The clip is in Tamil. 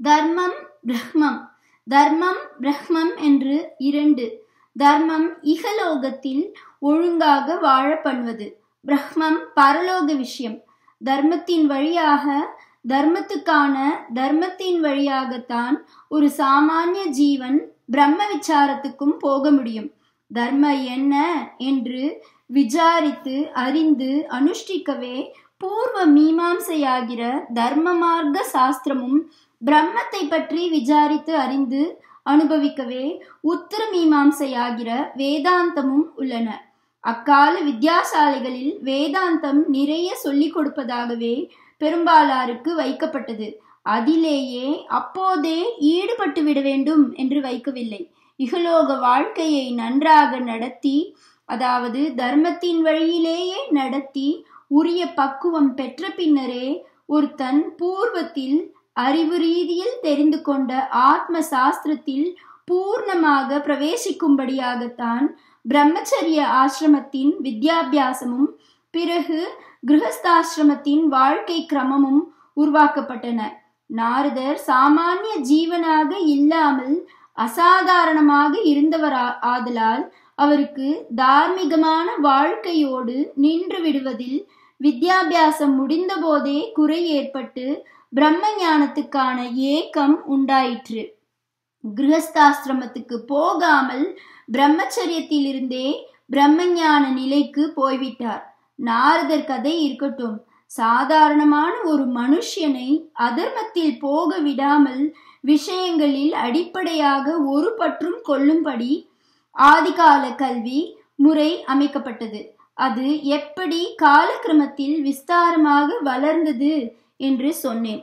தர்மம் பிரஹ்மம். தர்மம் பிரஹ்மம் என்று இரண்டு. தர்மம் இகலோகத்தில் ஒழுங்காக வாழ பண்ணுவது பிரஹ்மம் பரலோக விஷயம். தர்மத்தின் வழியாக தர்மத்துக்கான தர்மத்தின் வழியாகத்தான் ஒரு சாமானிய ஜீவன் பிரம்ம விசாரத்துக்கும் போக முடியும். தர்ம என்ன என்று விசாரித்து அறிந்து அனுஷ்டிக்கவே பூர்வ மீமாம்சையாகிற தர்ம மார்க்க சாஸ்திரமும் பிரம்மத்தை பற்றி விசாரித்து அறிந்து அனுபவிக்கவே உத்தர மீமாம்சையாகிற வேதாந்தமும் உள்ளன. அக்கால வித்யாசாலைகளில் வேதாந்தம் நிறைய சொல்லிக் கொடுப்பதாகவே பெரும்பாலாருக்கு வைக்கப்பட்டது. அதிலேயே அப்போதே ஈடுபட்டு விட வேண்டும் என்று வைக்கவில்லை. இகலோக வாழ்க்கையை நன்றாக நடத்தி அதாவது தர்மத்தின் வழியிலேயே நடத்தி உரிய பக்குவம் பெற்ற பின்னரே ஒருத்தன் பூர்வத்தில் அறிவு ரீதியில் தெரிந்து கொண்ட ஆத்ம சாஸ்திரத்தில் பூர்ணமாக பிரவேசிக்கும்படியாகத்தான் பிரம்மச்சரிய ஆசிரமத்தின் வித்யாபியாசமும் பிறகு கிரகஸ்தாசிரமத்தின் வாழ்க்கை கிரமமும் உருவாக்கப்பட்டன. நாரதர் சாமானிய ஜீவனாக இல்லாமல் அசாதாரணமாக இருந்தவர் ஆதலால் அவருக்கு தார்மீகமான வாழ்க்கையோடு நின்று விடுவதில் வித்யாபியாசம் முடிந்தபோதே குறை ஏற்பட்டு பிரம்ம ஞானத்துக்கான ஏக்கம் உண்டாயிற்று. கிரகஸ்தாசிரமத்துக்கு போகாமல் பிரம்மச்சரியத்திலிருந்தே பிரம்மஞான நிலைக்கு போய்விட்டார். நாரதர் கதை இருக்கட்டும். சாதாரணமான ஒரு மனுஷனை அதர்மத்தில் போக விடாமல் விஷயங்களில் அடிப்படையாக ஒரு பற்றும் கொள்ளும்படி ஆதிகால கல்வி முறை அமைக்கப்பட்டது. அது எப்படி காலக்கிரமத்தில் விஸ்தாரமாக வளர்ந்தது என்று சொன்னேன்.